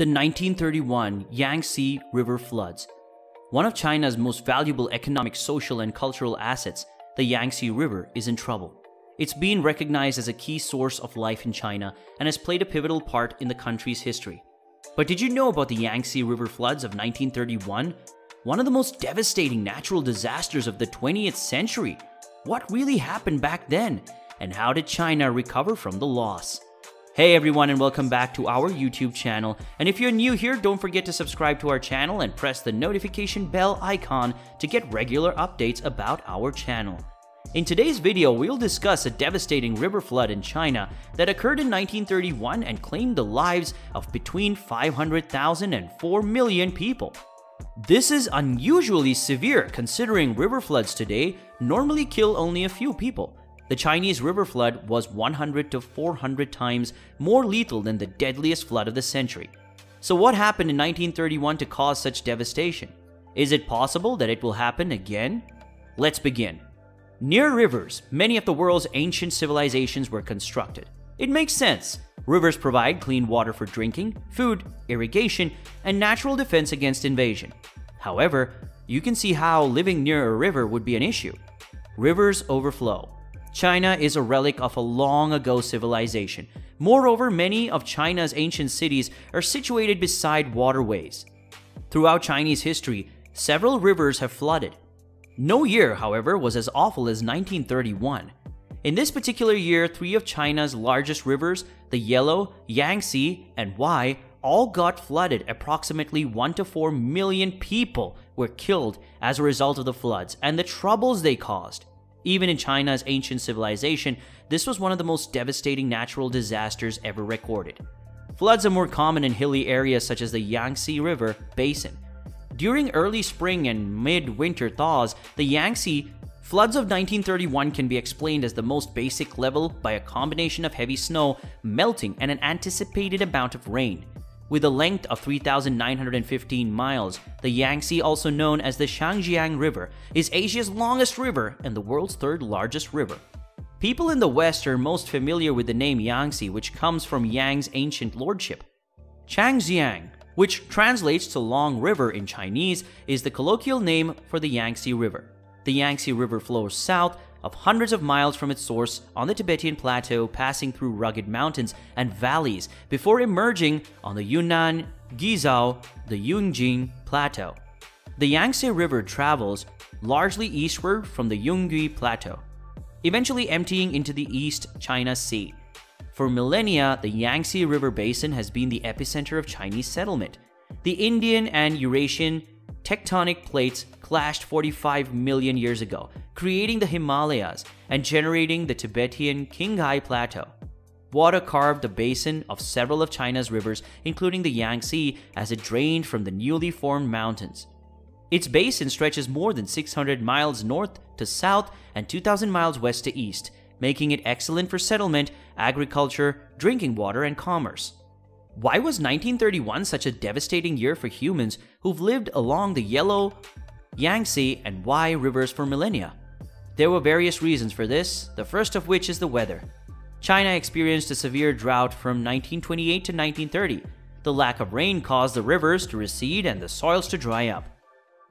The 1931 Yangtze River floods. One of China's most valuable economic, social, and cultural assets, the Yangtze River, is in trouble. It's been recognized as a key source of life in China and has played a pivotal part in the country's history. But did you know about the Yangtze River floods of 1931? One of the most devastating natural disasters of the 20th century. What really happened back then? And how did China recover from the loss? Hey everyone and welcome back to our YouTube channel. And if you're new here, don't forget to subscribe to our channel and press the notification bell icon to get regular updates about our channel. In today's video, we'll discuss a devastating river flood in China that occurred in 1931 and claimed the lives of between 500,000 and 4 million people. This is unusually severe considering river floods today normally kill only a few people. The Chinese river flood was 100 to 400 times more lethal than the deadliest flood of the century. So, what happened in 1931 to cause such devastation? Is it possible that it will happen again? Let's begin. Near rivers, many of the world's ancient civilizations were constructed. It makes sense. Rivers provide clean water for drinking, food, irrigation, and natural defense against invasion. However, you can see how living near a river would be an issue. Rivers overflow. China is a relic of a long ago civilization. Moreover, many of China's ancient cities are situated beside waterways. Throughout Chinese history, several rivers have flooded. No year, however, was as awful as 1931. In this particular year, three of China's largest rivers, the Yellow, Yangtze, and Huai, all got flooded. Approximately 1 to 4 million people were killed as a result of the floods and the troubles they caused. Even in China's ancient civilization, this was one of the most devastating natural disasters ever recorded. Floods are more common in hilly areas such as the Yangtze River basin. During early spring and mid-winter thaws, the Yangtze floods of 1931 can be explained as the most basic level by a combination of heavy snow melting and an anticipated amount of rain. With a length of 3,915 miles, the Yangtze, also known as the Xiangjiang River, is Asia's longest river and the world's third largest river. People in the West are most familiar with the name Yangtze, which comes from Yang's ancient lordship. Changjiang, which translates to Long River in Chinese, is the colloquial name for the Yangtze River. The Yangtze River flows south of hundreds of miles from its source on the Tibetan Plateau, passing through rugged mountains and valleys before emerging on the Yunnan, Guizhou, the Yunjing Plateau. The Yangtze River travels largely eastward from the Yungui Plateau, eventually emptying into the East China Sea. For millennia, the Yangtze River basin has been the epicenter of Chinese settlement. The Indian and Eurasian tectonic plates clashed 45 million years ago, creating the Himalayas and generating the Tibetan Qinghai Plateau. Water carved the basin of several of China's rivers, including the Yangtze, as it drained from the newly formed mountains. Its basin stretches more than 600 miles north to south and 2,000 miles west to east, making it excellent for settlement, agriculture, drinking water, and commerce. Why was 1931 such a devastating year for humans who've lived along the Yellow, Yangtze, and Huai rivers for millennia? There were various reasons for this, the first of which is the weather. China experienced a severe drought from 1928 to 1930. The lack of rain caused the rivers to recede and the soils to dry up.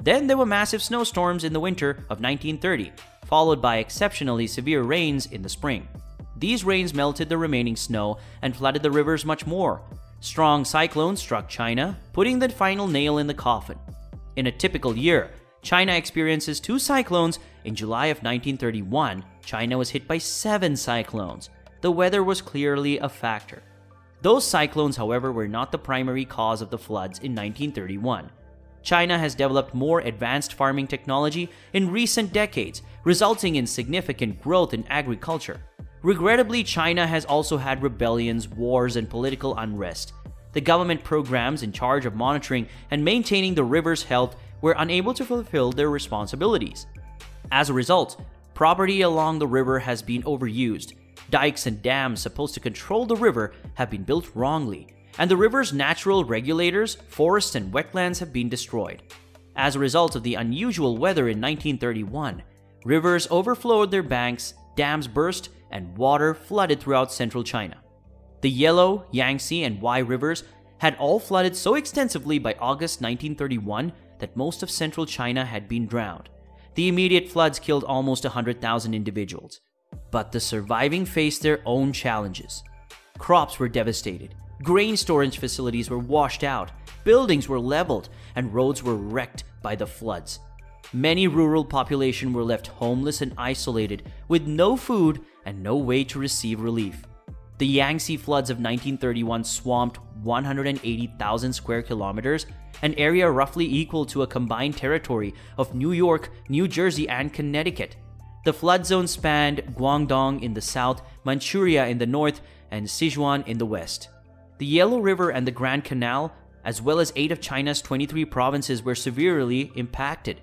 Then there were massive snowstorms in the winter of 1930, followed by exceptionally severe rains in the spring. These rains melted the remaining snow and flooded the rivers much more, Strong cyclones struck China, putting the final nail in the coffin. In a typical year, China experiences two cyclones. In July of 1931, China was hit by seven cyclones. The weather was clearly a factor. Those cyclones, however, were not the primary cause of the floods in 1931. China has developed more advanced farming technology in recent decades, resulting in significant growth in agriculture. Regrettably, China has also had rebellions, wars, and political unrest. The government programs in charge of monitoring and maintaining the river's health were unable to fulfill their responsibilities. As a result, property along the river has been overused. Dikes and dams supposed to control the river have been built wrongly, and the river's natural regulators, forests, and wetlands have been destroyed. As a result of the unusual weather in 1931, rivers overflowed their banks, dams burst, and water flooded throughout central China. The Yellow, Yangtze, and Huai rivers had all flooded so extensively by August 1931 that most of central China had been drowned. The immediate floods killed almost 100,000 individuals. But the surviving faced their own challenges. Crops were devastated, grain storage facilities were washed out, buildings were leveled, and roads were wrecked by the floods. Many rural population were left homeless and isolated, with no food and no way to receive relief. The Yangtze floods of 1931 swamped 180,000 square kilometers, an area roughly equal to a combined territory of New York, New Jersey, and Connecticut. The flood zone spanned Guangdong in the south, Manchuria in the north, and Sichuan in the west. The Yellow River and the Grand Canal, as well as eight of China's 23 provinces, were severely impacted.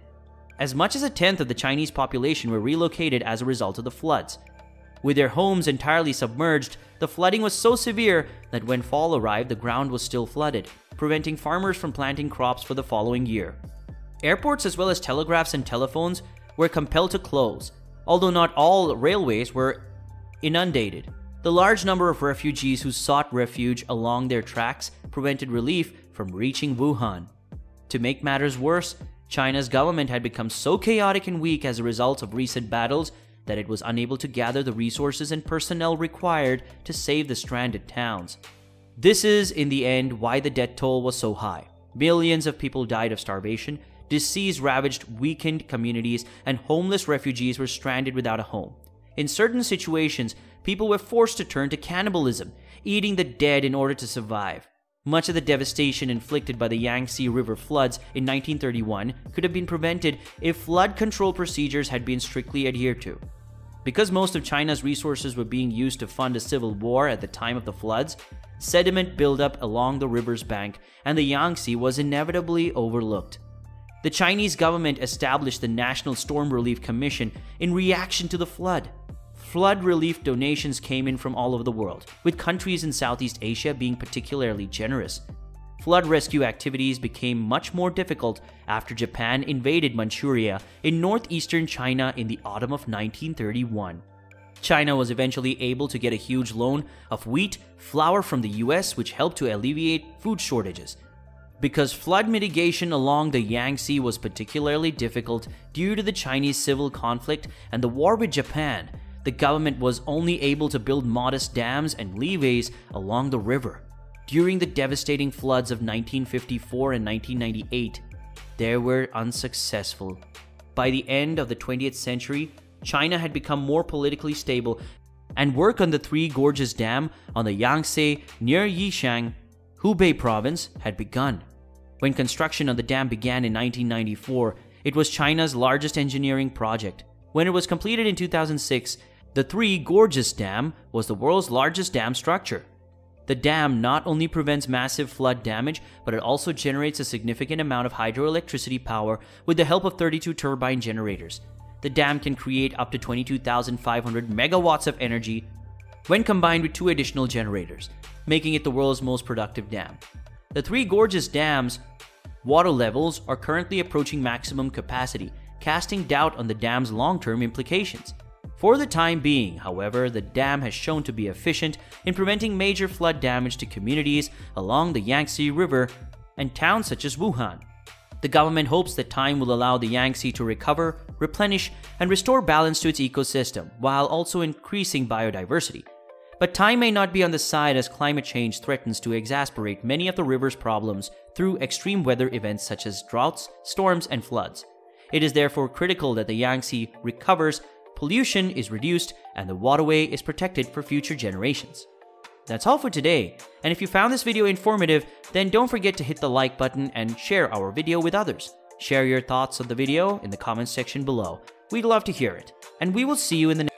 As much as a tenth of the Chinese population were relocated as a result of the floods. With their homes entirely submerged, the flooding was so severe that when fall arrived, the ground was still flooded, preventing farmers from planting crops for the following year. Airports as well as telegraphs and telephones were compelled to close, although not all railways were inundated. The large number of refugees who sought refuge along their tracks prevented relief from reaching Wuhan. To make matters worse, China's government had become so chaotic and weak as a result of recent battles that it was unable to gather the resources and personnel required to save the stranded towns. This is, in the end, why the death toll was so high. Millions of people died of starvation, disease ravaged weakened communities, and homeless refugees were stranded without a home. In certain situations, people were forced to turn to cannibalism, eating the dead in order to survive. Much of the devastation inflicted by the Yangtze River floods in 1931 could have been prevented if flood control procedures had been strictly adhered to. Because most of China's resources were being used to fund a civil war at the time of the floods, sediment buildup along the river's bank and the Yangtze was inevitably overlooked. The Chinese government established the National Storm Relief Commission in reaction to the flood. Flood relief donations came in from all over the world, with countries in Southeast Asia being particularly generous flood rescue activities became much more difficult after Japan invaded Manchuria in northeastern China in the autumn of 1931. China was eventually able to get a huge loan of wheat, flour from the US, which helped to alleviate food shortages. Because flood mitigation along the Yangtze was particularly difficult due to the Chinese civil conflict and the war with Japan, the government was only able to build modest dams and levees along the river. During the devastating floods of 1954 and 1998, they were unsuccessful. By the end of the 20th century, China had become more politically stable, and work on the Three Gorges Dam on the Yangtze near Yichang, Hubei province, had begun. When construction on the dam began in 1994, it was China's largest engineering project. When it was completed in 2006, the Three Gorges Dam was the world's largest dam structure. The dam not only prevents massive flood damage, but it also generates a significant amount of hydroelectricity power with the help of 32 turbine generators. The dam can create up to 22,500 megawatts of energy when combined with two additional generators, making it the world's most productive dam. The Three Gorges Dam's water levels are currently approaching maximum capacity, casting doubt on the dam's long term implications. For the time being, however, the dam has shown to be efficient in preventing major flood damage to communities along the Yangtze River and towns such as Wuhan. The government hopes that time will allow the Yangtze to recover, replenish, and restore balance to its ecosystem while also increasing biodiversity. But time may not be on the side as climate change threatens to exacerbate many of the river's problems through extreme weather events such as droughts, storms, and floods. It is therefore critical that the Yangtze recovers pollution is reduced, and the waterway is protected for future generations. That's all for today, and if you found this video informative, then don't forget to hit the like button and share our video with others. Share your thoughts on the video in the comments section below. We'd love to hear it, and we will see you in the next